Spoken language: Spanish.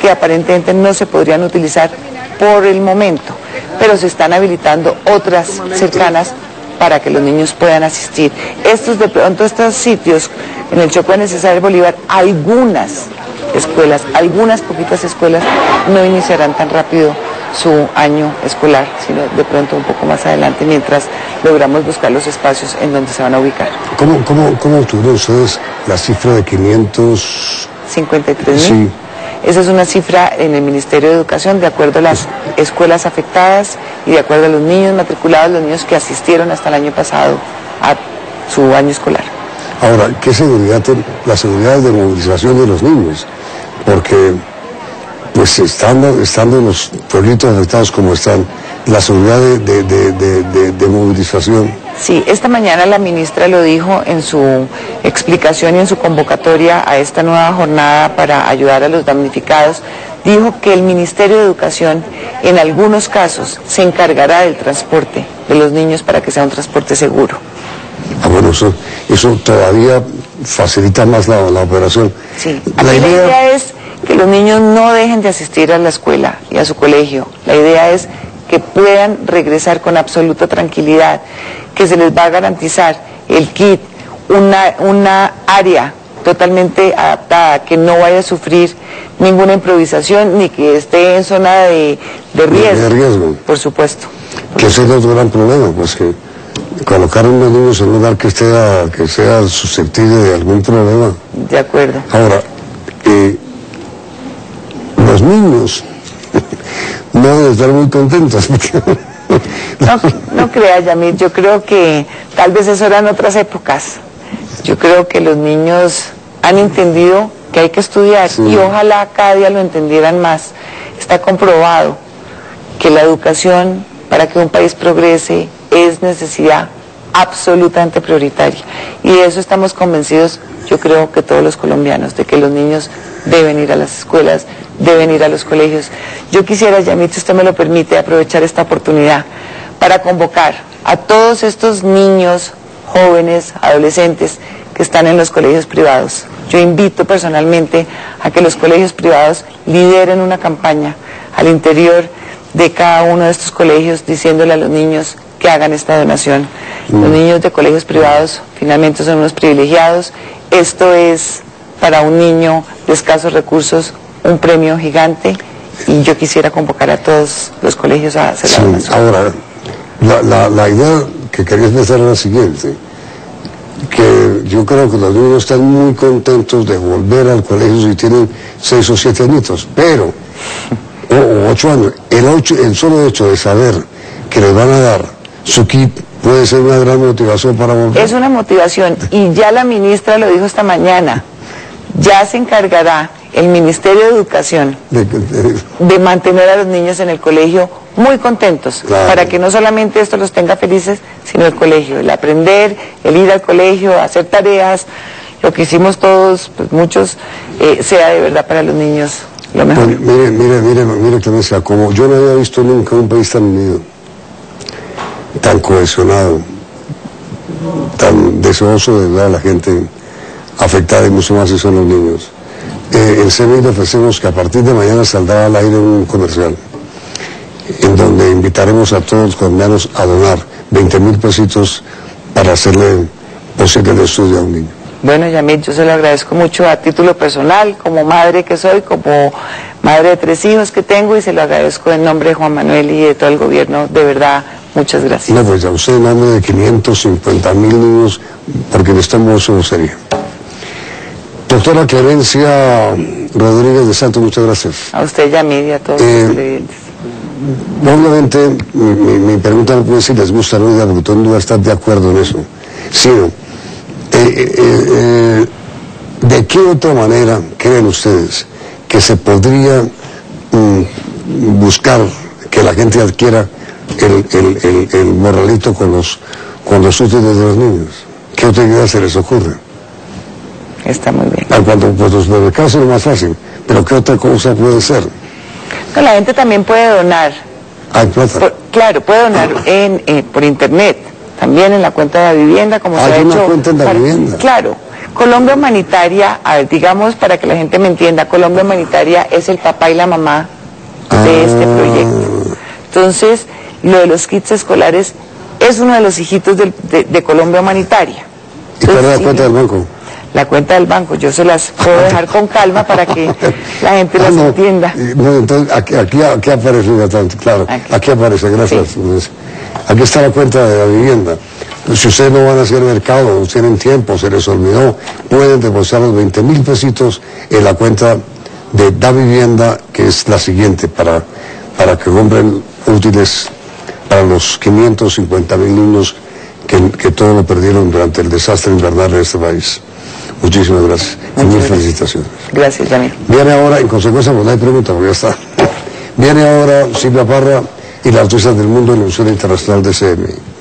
que aparentemente no se podrían utilizar por el momento, pero se están habilitando otras cercanas para que los niños puedan asistir. Estos de pronto, estos sitios, en el Choco de Necesario Bolívar, algunas escuelas, algunas poquitas escuelas no iniciarán tan rápido su año escolar, sino de pronto un poco más adelante mientras logramos buscar los espacios en donde se van a ubicar. ¿Cómo, cómo, cómo obtuvieron ustedes la cifra de 500? 53 Sí. Esa es una cifra en el Ministerio de Educación de acuerdo a las escuelas afectadas y de acuerdo a los niños matriculados, los niños que asistieron hasta el año pasado a su año escolar. Ahora, ¿qué seguridad? ten- La seguridad de movilización de los niños, porque pues estando, estando los pueblitos afectados como están, la seguridad de movilización. Sí, esta mañana la ministra lo dijo en su explicación y en su convocatoria a esta nueva jornada para ayudar a los damnificados. Dijo que el Ministerio de Educación en algunos casos se encargará del transporte de los niños para que sea un transporte seguro. Ah, bueno, eso, eso todavía facilita más la, la operación. Sí, La idea es que los niños no dejen de asistir a la escuela y a su colegio. La idea es que puedan regresar con absoluta tranquilidad, que se les va a garantizar el kit, una, una área totalmente adaptada, que no vaya a sufrir ninguna improvisación ni que esté en zona de, de riesgo. de riesgo. Por supuesto. que ese es otro gran problema, pues que colocar a unos niños en un lugar que, esté a- que sea susceptible de algún problema. De acuerdo. Ahora, eh, los niños no deben estar muy contentos. porque- No, no crea, Yamil, yo creo que tal vez eso eran otras épocas. Yo creo que los niños han entendido que hay que estudiar Sí. y ojalá cada día lo entendieran más. Está comprobado que la educación para que un país progrese es necesidad absolutamente prioritaria. Y de eso estamos convencidos, yo creo que todos los colombianos, de que los niños deben ir a las escuelas, deben ir a los colegios. Yo quisiera, Yamit, si usted me lo permite, aprovechar esta oportunidad para convocar a todos estos niños, jóvenes, adolescentes que están en los colegios privados. Yo invito personalmente a que los colegios privados lideren una campaña al interior de cada uno de estos colegios diciéndole a los niños que hagan esta donación. Los niños de colegios privados finalmente son unos privilegiados. Esto es para un niño de escasos recursos un premio gigante y yo quisiera convocar a todos los colegios a hacer la Sí, donación. ahora, la, la- la idea que quería expresar era la siguiente, que yo creo que los niños están muy contentos de volver al colegio si tienen seis o siete añitos, pero, o, o ocho años, el, ocho, el solo hecho de saber que les van a dar su kit puede ser una gran motivación para volver. Es una motivación y ya la ministra lo dijo esta mañana. Ya se encargará el Ministerio de Educación De- de- de mantener a los niños en el colegio muy contentos, Claro. para que no solamente esto los tenga felices, sino el colegio, el aprender, el ir al colegio, hacer tareas, lo que hicimos todos, pues muchos, eh, sea de verdad para los niños lo mejor. Mire, mire, mire, mire, Clemencia, como yo no había visto nunca un país tan unido, tan cohesionado, tan deseoso de ver a la gente afectada y mucho más si son los niños. Eh, en CNI le ofrecemos que a partir de mañana saldrá al aire un comercial en donde invitaremos a todos los colombianos a donar 20 mil pesitos para hacerle posible el estudio a un niño. Bueno, Yamil, yo se lo agradezco mucho a título personal, como madre que soy, como madre de tres hijos que tengo, y se lo agradezco en nombre de Juan Manuel y de todo el gobierno. De verdad, muchas gracias. No, pues a usted nombre de 550 mil niños, porque en este modo sería. Doctora Clemencia Rodríguez de Santos, muchas gracias. A usted, Yamil, y a todos Eh, los televidentes. Obviamente, mi, mi- mi pregunta no puede ser si les gusta o no, porque todo el mundo va a estar de acuerdo en eso. Sino, eh, eh, eh, ¿de qué otra manera creen ustedes que se podría mm, buscar que la gente adquiera el, el, el, el morralito con los, con los útiles de los niños? ¿Qué otra idea se les ocurre? Está muy bien. En cuanto pues, los mercados es lo más fácil, pero ¿qué otra cosa puede ser? No, la gente también puede donar. Por- claro, puede donar en, eh, por internet, también en la cuenta de la vivienda, como se Hay ha una hecho. cuenta en la vivienda. Claro, Colombia Humanitaria, a ver, digamos para que la gente me entienda, Colombia Humanitaria es el papá y la mamá de este Ah. proyecto. Entonces, lo de los kits escolares es uno de los hijitos de, de Colombia Humanitaria. ¿Y cuál es la cuenta del banco? La cuenta del banco, yo se las puedo dejar con calma para que la gente Ah, las no. entienda. No, entonces, aquí, aquí, aquí aparece, claro, Aquí. aquí aparece, gracias. Aquí está la cuenta de la vivienda. Si ustedes no van a hacer mercado, no tienen tiempo, se les olvidó, pueden depositar los 20 mil pesitos en la cuenta de Da Vivienda, que es la siguiente, para, para que compren útiles para los 550 mil niños que, que todo lo perdieron durante el desastre invernal de este país. Muchísimas gracias y mil gracias. felicitaciones. Gracias, Daniel. Viene ahora, en consecuencia, pues no hay pregunta, porque ya está. Viene ahora Silvia Parra y las noticias del mundo en la Universidad Internacional de CMI.